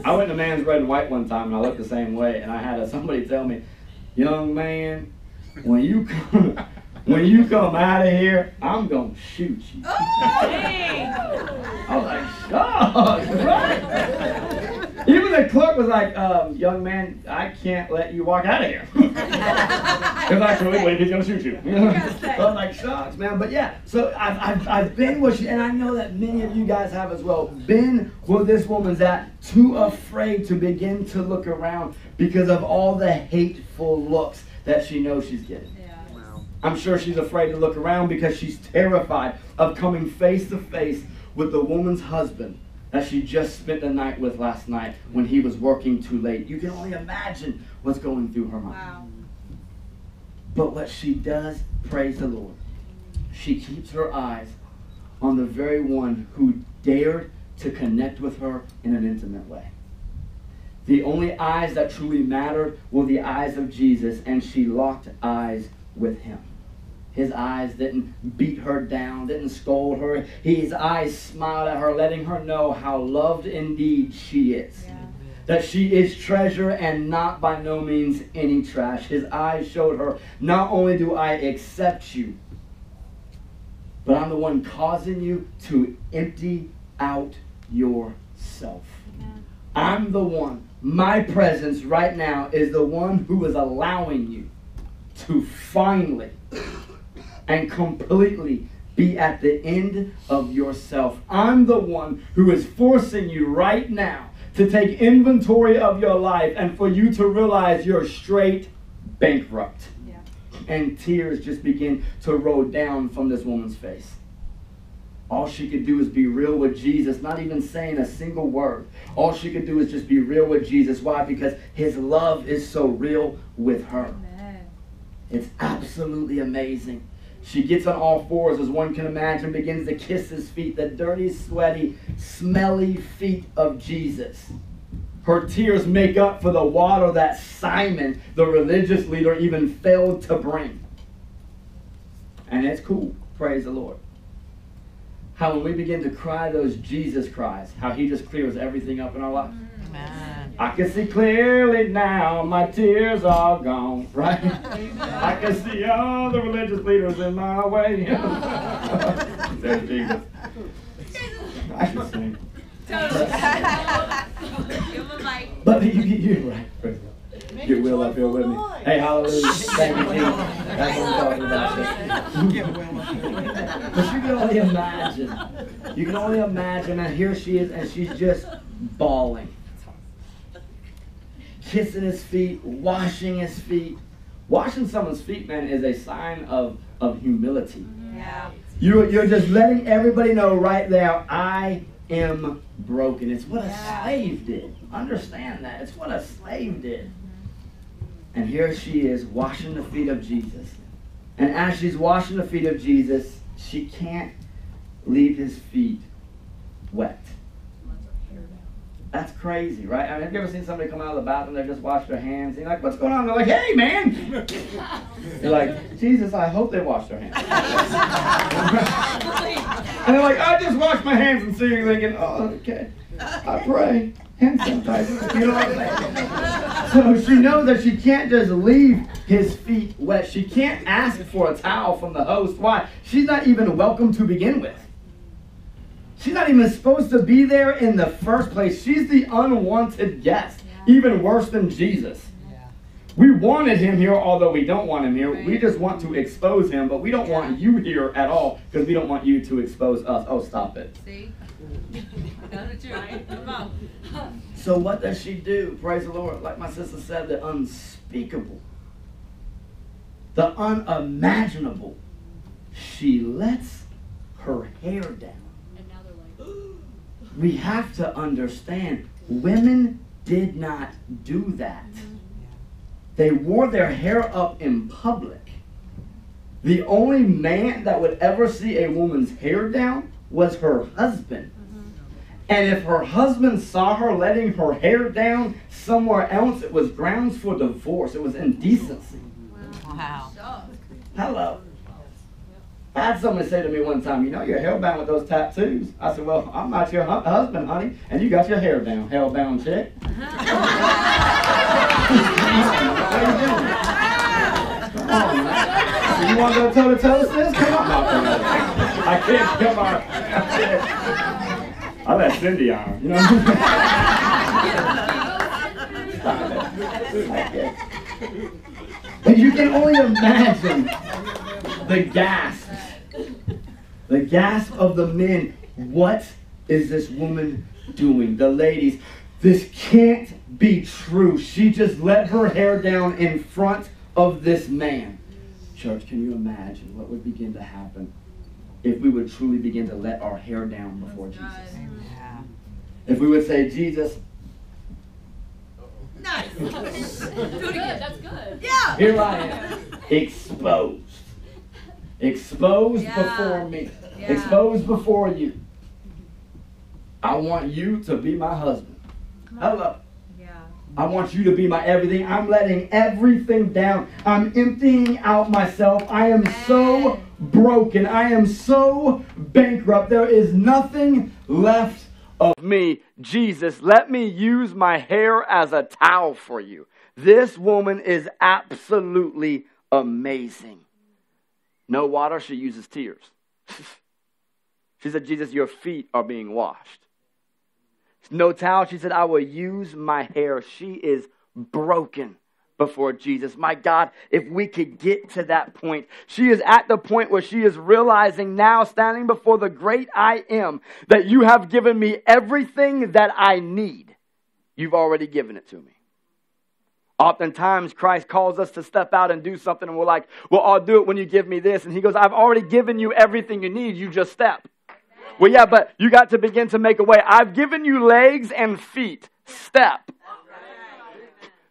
I went to Mann's Red and White one time and I looked the same way and I had a, somebody tell me, young man, when you come, when you come out of here, I'm gonna shoot you. Oh, I was like, shucks, right? Even the clerk was like, um, young man, I can't let you walk out of here. Because I truly believe he's gonna shoot you. I was like, shucks, man. But yeah, so I've, I've, I've been where she, and I know that many of you guys have as well, been where this woman's at, too afraid to begin to look around because of all the hateful looks that she knows she's getting. I'm sure she's afraid to look around because she's terrified of coming face to face with the woman's husband that she just spent the night with last night when he was working too late. You can only imagine what's going through her mind. Wow. But what she does, praise the Lord, she keeps her eyes on the very one who dared to connect with her in an intimate way. The only eyes that truly mattered were the eyes of Jesus, and she locked eyes with him. His eyes didn't beat her down, didn't scold her. His eyes smiled at her, letting her know how loved indeed she is Yeah. that she is treasure and not by no means any trash. His eyes showed her, not only do I accept you, but I'm the one causing you to empty out yourself. Amen. I'm the one. My presence right now is the one who is allowing you to finally and completely be at the end of yourself. I'm the one who is forcing you right now to take inventory of your life and for you to realize you're straight bankrupt. Yeah. And tears just begin to roll down from this woman's face. All she could do is be real with Jesus, not even saying a single word. All she could do is just be real with Jesus. Why? Because his love is so real with her. Amen. It's absolutely amazing. She gets on all fours, as one can imagine, begins to kiss his feet, the dirty, sweaty, smelly feet of Jesus. Her tears make up for the water that Simon, the religious leader, even failed to bring. And it's cool. Praise the Lord. how when we begin to cry those Jesus cries, how He just clears everything up in our life. Mm, amen. I can see clearly now, my tears are gone, right? I can see all the religious leaders in my way. There's Jesus. I should sing. But you, you, right. Get Will up here with me. Hey, hallelujah. Thank you, Jesus. That's what I'm talking about. Get Will up here. But you can only imagine. You can only imagine. that here she is, and she's just bawling. Kissing his feet, washing his feet. Washing someone's feet, man, is a sign of, of humility. Yeah. You're, you're just letting everybody know right there, I am broken. It's what a slave did. Understand that. It's what a slave did. And here she is washing the feet of Jesus. And as she's washing the feet of Jesus, she can't leave his feet wet. That's crazy, right? I mean, have you ever seen somebody come out of the bathroom, they just washed their hands, and you're like, what's going on? They're like, hey, man! You're like, Jesus, I hope they washed their hands. And they're like, I just washed my hands and see you thinking, oh, okay. I pray. Hand sanitizer. You know what I'm saying? So she knows that she can't just leave his feet wet. She can't ask for a towel from the host. Why? She's not even welcome to begin with. She's not even supposed to be there in the first place. She's the unwanted guest, even worse than Jesus. Yeah. We wanted him here, although we don't want him here. We just want to expose him, but we don't want you here at all because we don't want you to expose us. Oh, stop it. See? That's right. Come on. So, what does she do? Praise the Lord. Like my sister said, the unspeakable, the unimaginable. She lets her hair down. And now they're like, We have to understand women did not do that. They wore their hair up in public. The only man that would ever see a woman's hair down was her husband. And if her husband saw her letting her hair down somewhere else, it was grounds for divorce. It was indecency. Wow. Hello. I had somebody say to me one time, you know, you're hellbound with those tattoos. I said, well, I'm not your hu- husband, honey, and you got your hair down, hellbound chick. what are you doing? Come on, man. You want to go toe to toe, sis? Come on. I can't come on. I. Let Cindy on, you know? Stop it. I can't. And you can only imagine the gasps. The gasp of the men. What is this woman doing? The ladies. This can't be true. She just let her hair down in front of this man. Church, can you imagine what would begin to happen if we would truly begin to let our hair down before Jesus? Yeah. If we would say, Jesus, Nice. Do it again. that's good. Yeah. here I am, exposed. Exposed Yeah. before me. Yeah. Exposed before you. I want you to be my husband. Hello. Yeah. I want you to be my everything. I'm letting everything down. I'm emptying out myself. I am so broken. I am so bankrupt. There is nothing left of me. Jesus, let me use my hair as a towel for you. This woman is absolutely amazing. No water, she uses tears. she said, Jesus, your feet are being washed. No towel. She said, I will use my hair. She is broken before Jesus. My God, if we could get to that point. She is at the point where she is realizing now, standing before the great I am, that you have given me everything that I need. You've already given it to me. Oftentimes, Christ calls us to step out and do something, and we're like, Well, I'll do it when you give me this. And He goes, I've already given you everything you need. You just step. Well, yeah, but you got to begin to make a way. I've given you legs and feet. Step.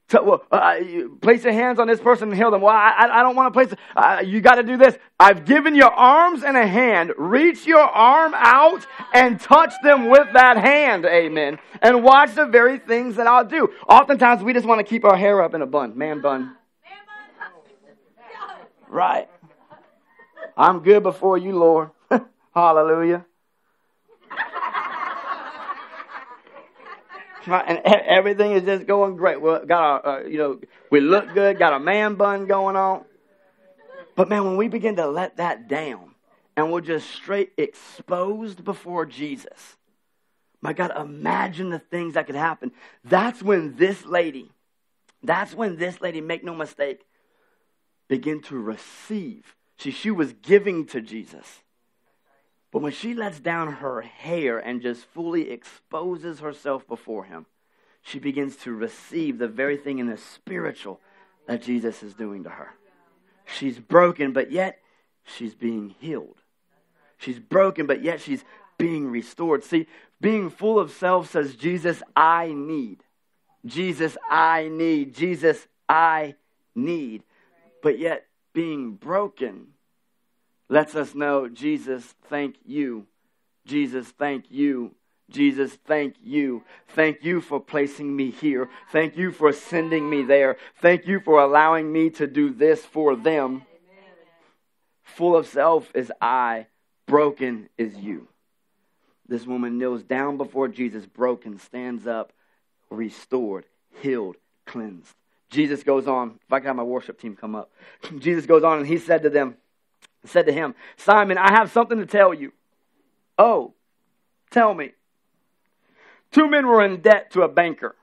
To, well, uh, place your hands on this person and heal them. Well, I, I don't want to place. Uh, you got to do this. I've given you arms and a hand. Reach your arm out and touch them with that hand. Amen. And watch the very things that I'll do. Oftentimes, we just want to keep our hair up in a bun, man bun. Right. I'm good before you, Lord. Hallelujah. And everything is just going great. We got our, uh, you know, we look good, got a man bun going on. But man, when we begin to let that down, and we're just straight exposed before Jesus, my God, imagine the things that could happen. That's when this lady, that's when this lady, make no mistake, begin to receive. See, she was giving to Jesus. But when she lets down her hair and just fully exposes herself before him, she begins to receive the very thing in the spiritual that Jesus is doing to her. She's broken, but yet she's being healed. She's broken, but yet she's being restored. See, being full of self says, Jesus, I need. Jesus, I need. Jesus, I need. But yet, being broken lets us know, Jesus, thank you. Jesus, thank you. Jesus, thank you. Thank you for placing me here. Thank you for sending me there. Thank you for allowing me to do this for them. Full of self is I, broken is you. This woman kneels down before Jesus, broken, stands up, restored, healed, cleansed. Jesus goes on. If I could have my worship team come up. Jesus goes on and he said to them, said to him, Simon, I have something to tell you. Oh, tell me. Two men were in debt to a banker,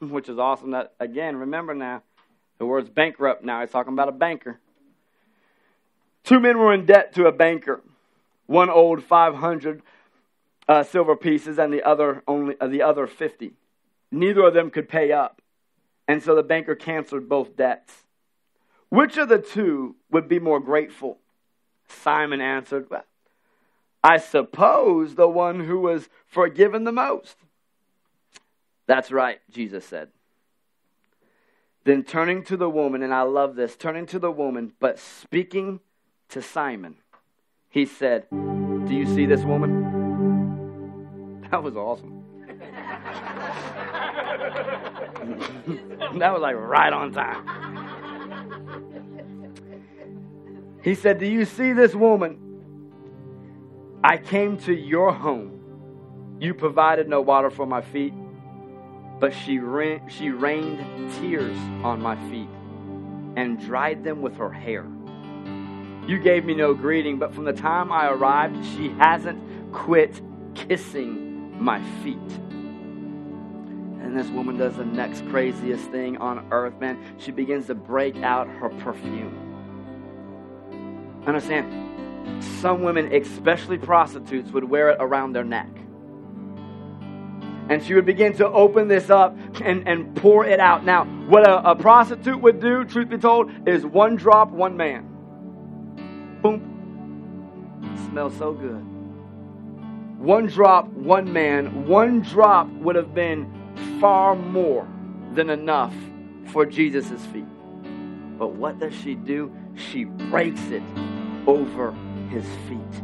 which is awesome. That again, remember now, the word's bankrupt now. He's talking about a banker. Two men were in debt to a banker. One owed 500 uh, silver pieces and the other only uh, the other 50. Neither of them could pay up. And so the banker canceled both debts. Which of the two would be more grateful? Simon answered, well, I suppose the one who was forgiven the most. That's right, Jesus said. Then turning to the woman, and I love this, turning to the woman, but speaking to Simon, he said, Do you see this woman? That was awesome. that was like right on time. He said, Do you see this woman? I came to your home. You provided no water for my feet, but she, ra- she rained tears on my feet and dried them with her hair. You gave me no greeting, but from the time I arrived, she hasn't quit kissing my feet. And this woman does the next craziest thing on earth, man. She begins to break out her perfume. Understand? Some women, especially prostitutes, would wear it around their neck. And she would begin to open this up and, and pour it out. Now, what a, a prostitute would do, truth be told, is one drop, one man. Boom. It smells so good. One drop, one man. One drop would have been far more than enough for Jesus' feet. But what does she do? She breaks it over his feet.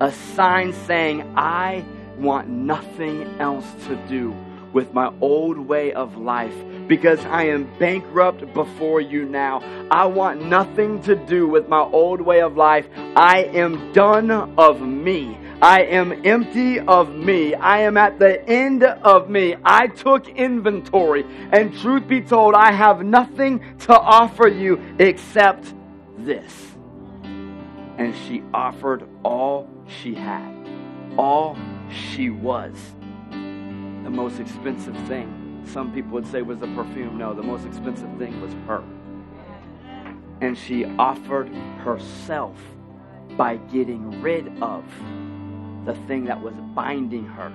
A sign saying, I want nothing else to do with my old way of life because I am bankrupt before you now. I want nothing to do with my old way of life. I am done of me. I am empty of me. I am at the end of me. I took inventory. And truth be told, I have nothing to offer you except this. And she offered all she had, all she was. The most expensive thing, some people would say, was the perfume. No, the most expensive thing was her. And she offered herself by getting rid of the thing that was binding her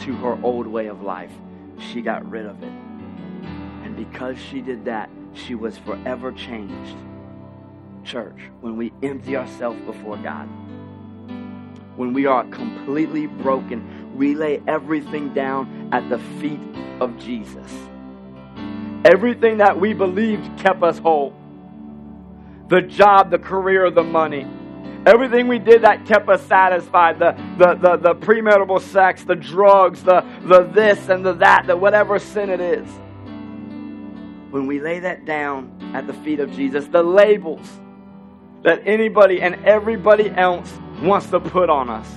to her old way of life. She got rid of it. And because she did that, she was forever changed. Church, when we empty ourselves before God, when we are completely broken, we lay everything down at the feet of Jesus. Everything that we believed kept us whole the job, the career, the money. Everything we did that kept us satisfied the, the, the, the premarital sex, the drugs, the, the this and the that, the whatever sin it is. When we lay that down at the feet of Jesus, the labels that anybody and everybody else wants to put on us,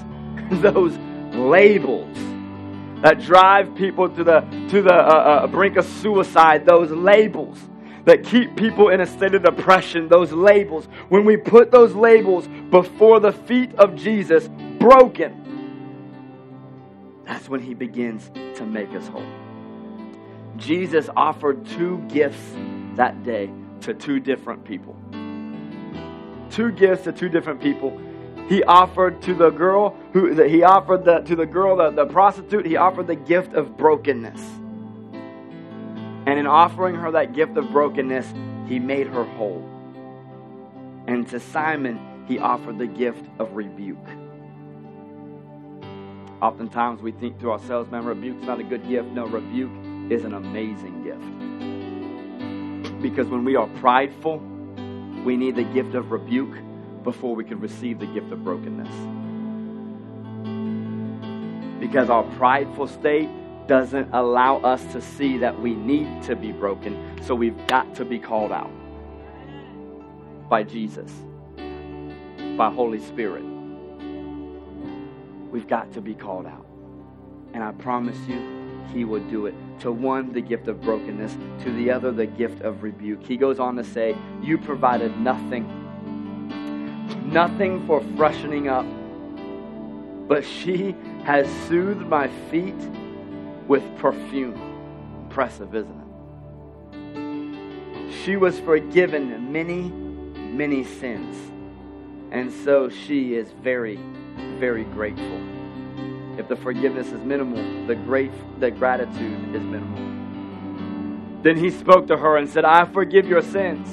those labels that drive people to the, to the uh, uh, brink of suicide, those labels that keep people in a state of depression, those labels, when we put those labels before the feet of Jesus, broken, that's when he begins to make us whole. Jesus offered two gifts that day to two different people. Two gifts to two different people. He offered to the girl who he offered the, to the girl the, the prostitute, he offered the gift of brokenness. And in offering her that gift of brokenness, he made her whole. And to Simon, he offered the gift of rebuke. Oftentimes we think to ourselves, man, rebuke's not a good gift. No, rebuke is an amazing gift. Because when we are prideful, we need the gift of rebuke before we can receive the gift of brokenness. Because our prideful state doesn't allow us to see that we need to be broken, so we've got to be called out by Jesus, by Holy Spirit. We've got to be called out. And I promise you, he will do it. To one, the gift of brokenness, to the other, the gift of rebuke. He goes on to say, You provided nothing, nothing for freshening up, but she has soothed my feet with perfume. Impressive, isn't it? She was forgiven many, many sins. And so she is very, very grateful. If the forgiveness is minimal, the great the gratitude is minimal. Then he spoke to her and said, I forgive your sins.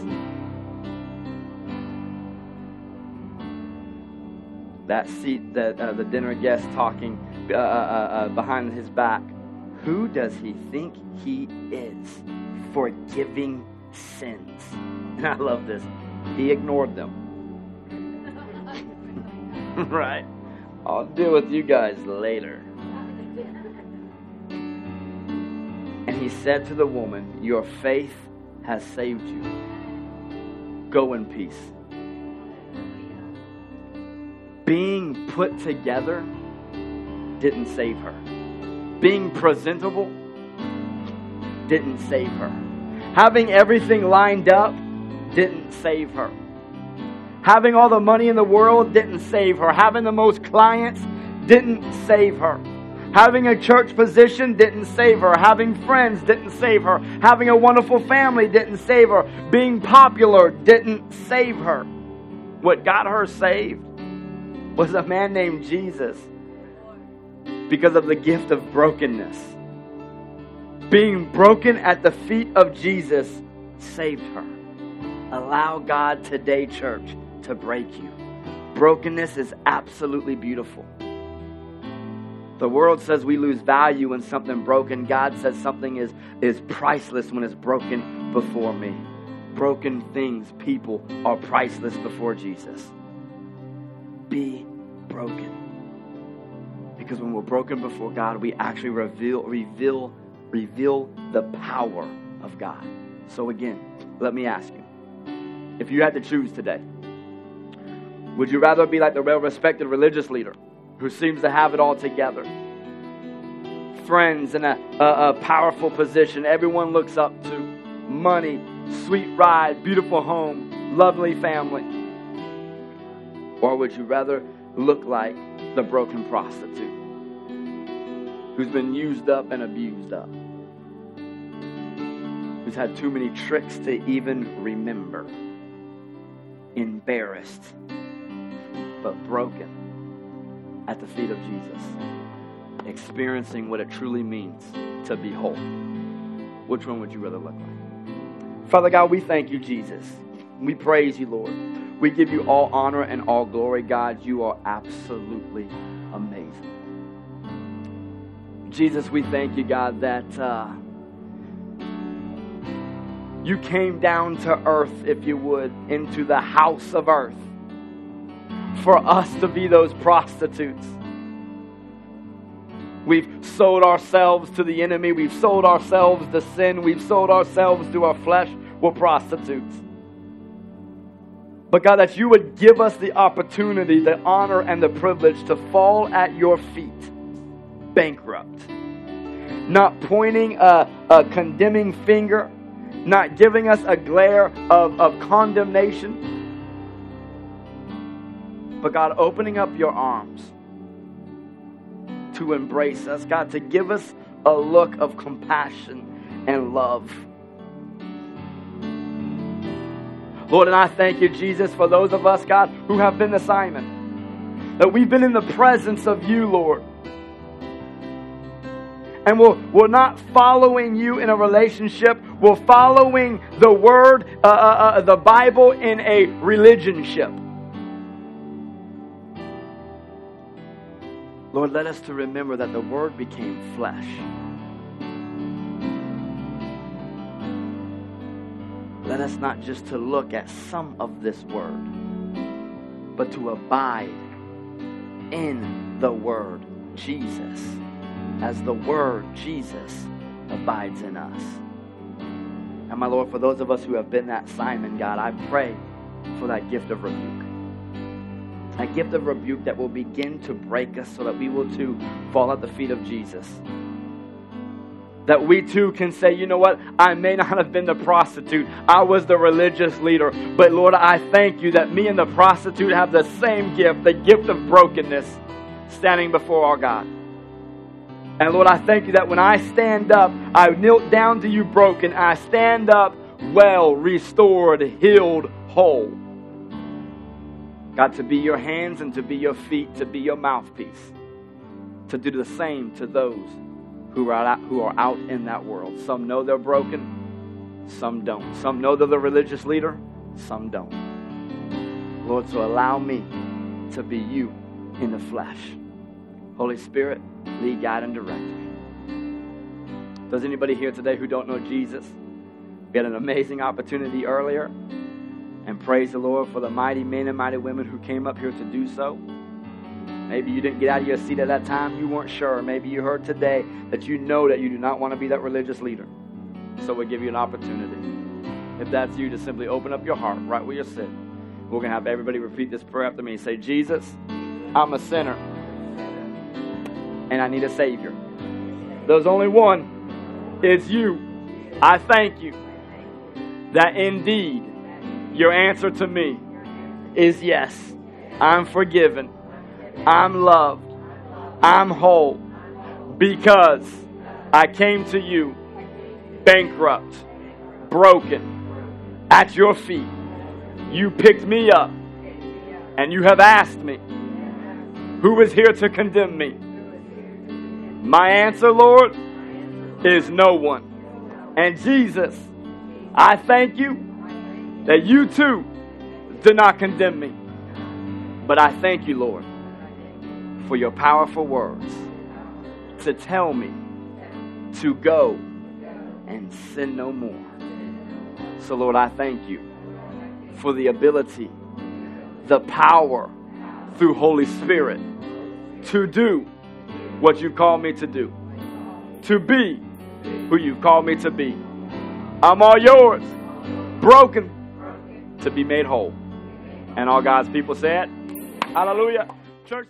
That seat, that uh, the dinner guest talking uh, uh, uh, uh behind his back. Who does he think he is? Forgiving sins. And I love this. He ignored them. right? I'll deal with you guys later. And he said to the woman, Your faith has saved you. Go in peace. Being put together didn't save her. Being presentable didn't save her. Having everything lined up didn't save her. Having all the money in the world didn't save her. Having the most clients didn't save her. Having a church position didn't save her. Having friends didn't save her. Having a wonderful family didn't save her. Being popular didn't save her. What got her saved was a man named Jesus because of the gift of brokenness. Being broken at the feet of Jesus saved her. Allow God today, church, to break you. Brokenness is absolutely beautiful. The world says we lose value when something broken. God says something is, is priceless when it's broken before me. Broken things, people are priceless before Jesus. Be broken. Because when we're broken before God, we actually reveal, reveal, reveal the power of God. So again, let me ask you, if you had to choose today, would you rather be like the well respected religious leader who seems to have it all together? Friends in a, a, a, powerful position everyone looks up to, money, sweet ride, beautiful home, lovely family? Or would you rather look like the broken prostitute who's been used up and abused up? Who's had too many tricks to even remember? Embarrassed but broken at the feet of Jesus, experiencing what it truly means to be whole. Which one would you rather look like? Father God, we thank you, Jesus. We praise you, Lord. We give you all honor and all glory, God. You are absolutely amazing. Jesus, we thank you, God, that uh, you came down to earth, if you would, into the house of earth for us to be those prostitutes. We've sold ourselves to the enemy. We've sold ourselves to sin. We've sold ourselves to our flesh. We're prostitutes. But God, that you would give us the opportunity, the honor, and the privilege to fall at your feet, bankrupt, not pointing a, a condemning finger, not giving us a glare of, of condemnation. But God, opening up your arms to embrace us, God, to give us a look of compassion and love. Lord, and I thank you, Jesus, for those of us, God, who have been the Simon. That we've been in the presence of you, Lord. And we're, we're not following you in a relationship, we're following the Word, uh, uh, uh, the Bible in a religionship. Lord, let us to remember that the Word became flesh. Let us not just to look at some of this Word, but to abide in the Word, Jesus, as the Word, Jesus, abides in us. And my Lord, for those of us who have been that Simon, God, I pray for that gift of rebuke a gift of rebuke that will begin to break us so that we will too fall at the feet of Jesus. That we too can say, you know what? I may not have been the prostitute. I was the religious leader. But Lord, I thank you that me and the prostitute have the same gift, the gift of brokenness, standing before our God. And Lord, I thank you that when I stand up, I knelt down to you broken. I stand up well, restored, healed, whole. God, to be your hands and to be your feet, to be your mouthpiece, to do the same to those who are out, who are out in that world. Some know they're broken, some don't. Some know they're the religious leader, some don't. Lord, so allow me to be you in the flesh. Holy Spirit, lead, guide, and direct me. Does anybody here today who don't know Jesus? We had an amazing opportunity earlier and praise the Lord for the mighty men and mighty women who came up here to do so. Maybe you didn't get out of your seat at that time, you weren't sure. Maybe you heard today that you know that you do not want to be that religious leader. So we give you an opportunity. If that's you, to simply open up your heart right where you're sitting. We're going to have everybody repeat this prayer after me. Say, Jesus, I'm a sinner and I need a Savior. There's only one. It's you. I thank you that indeed your answer to me is yes. I'm forgiven. I'm loved. I'm whole because I came to you bankrupt, broken, at your feet. You picked me up and you have asked me, Who is here to condemn me? My answer, Lord, is no one. And Jesus, I thank you that you too do not condemn me. But I thank you, Lord, for your powerful words to tell me to go and sin no more. So, Lord, I thank you for the ability, the power through Holy Spirit to do what you call me to do, to be who you call me to be. I'm all yours, broken to be made whole. And all God's people said, Hallelujah. Church.